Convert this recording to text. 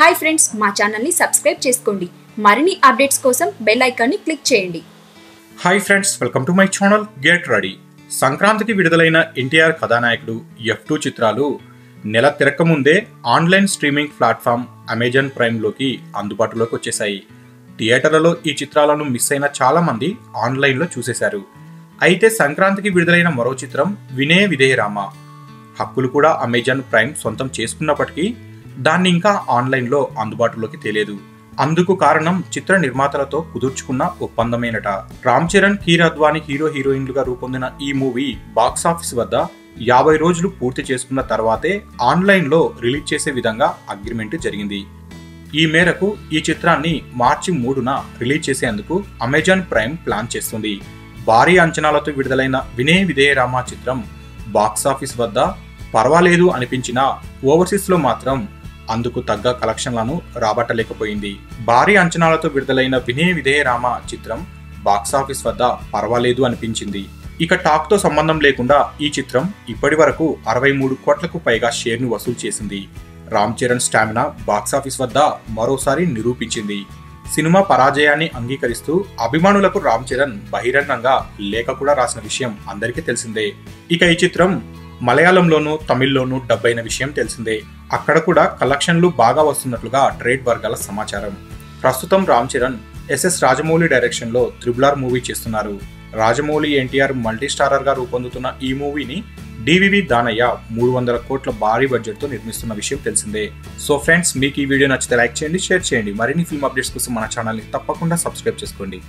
Hi friends మా ఛానల్ని subscribe చేసుకోండి. మరిన్ని అప్డేట్స్ కోసం బెల్ ఐకాన్ని క్లిక్ చేయండి. Hi friends welcome to my channel get ready. సంక్రాంతికి విడుదలైన ఎన్టీఆర్ కథానాయకుడు ఎఫ్ టూ చిత్రాలు నెల తిరక్కముందే ఆన్లైన్ స్ట్రీమింగ్ ప్లాట్ఫామ్ అమెజాన్ ప్రైమ్లోకి అందుబాటులోకి వచ్చేసాయి థియేటర్లలో ఈ చిత్రాలను మిస్ అయిన చాలామంది ఆన్లైన్లో చూసేశారు. అయితే సంక్రాంతికి విడుదలైన మరో చిత్రం వినే విధేయరామ. హక్కులు కూడా అమెజాన్ ప్రైమ్ సొంతం చేసుకున్నప్పటికీ దాన్ని ఇంకా ఆన్లైన్లో అందుబాటులోకి తెలియదు అందుకు కారణం చిత్ర నిర్మాతలతో కుదుర్చుకున్న ఒప్పందమేనట. రామ్ చరణ్ కీర్ అద్వానీ హీరో హీరోయిన్లుగా రూపొందిన ఈ మూవీ బాక్స్ ఆఫీస్ వద్ద యాభై రోజులు పూర్తి చేసుకున్న తర్వాతే ఆన్లైన్లో రిలీజ్ చేసే విధంగా అగ్రిమెంట్ జరిగింది. ఈ మేరకు ఈ చిత్రాన్ని మార్చి మూడున రిలీజ్ చేసేందుకు అమెజాన్ ప్రైమ్ ప్లాన్ చేస్తుంది. భారీ అంచనాలతో విడుదలైన వినే విధేయరామ చిత్రం బాక్సాఫీస్ వద్ద పర్వాలేదు అనిపించినా ఓవర్సీస్లో మాత్రం అందుకు తగ్గ కలెక్షన్లను రాబట్టలేకపోయింది. భారీ అంచనాలతో విడుదలైన వినే విధేయరామ చిత్రం బాక్సాఫీస్ వద్ద పర్వాలేదు అనిపించింది. ఇక టాక్తో సంబంధం లేకుండా ఈ చిత్రం ఇప్పటి వరకు అరవై మూడు కోట్లకు పైగా షేర్ను వసూలు చేసింది. రామ్ చరణ్ స్టామినా బాక్సాఫీస్ వద్ద మరోసారి నిరూపించింది. సినిమా పరాజయాన్ని అంగీకరిస్తూ అభిమానులకు రామ్ చరణ్ బహిరంగంగా లేఖ కూడా రాసిన విషయం అందరికీ తెలిసిందే. ఇక ఈ చిత్రం మలయాళంలోనూ తమిళ్ళోనూ డబ్బైన విషయం తెలిసిందే. అక్కడ కూడా కలెక్షన్లు బాగా వస్తున్నట్లుగా ట్రేడ్ వర్గాల సమాచారం. ప్రస్తుతం రామ్ చరణ్ ఎస్ఎస్ రాజమౌళి డైరెక్షన్లో త్రిబులార్ మూవీ చేస్తున్నారు. రాజమౌళి ఎన్టీఆర్ మల్టీ స్టారర్గా రూపొందుతున్న ఈ మూవీని డివివి దానయ్య మూడు వందల కోట్ల భారీ బడ్జెట్తో నిర్మిస్తున్న విషయం తెలిసిందే. సో ఫ్రెండ్స్ మీకు ఈ వీడియో నచ్చితే లైక్ చేయండి షేర్ చేయండి. మరిన్ని ఫిల్మ్ అప్డేట్స్ కోసం మన ఛానల్ని తప్పకుండా సబ్స్క్రైబ్ చేసుకోండి.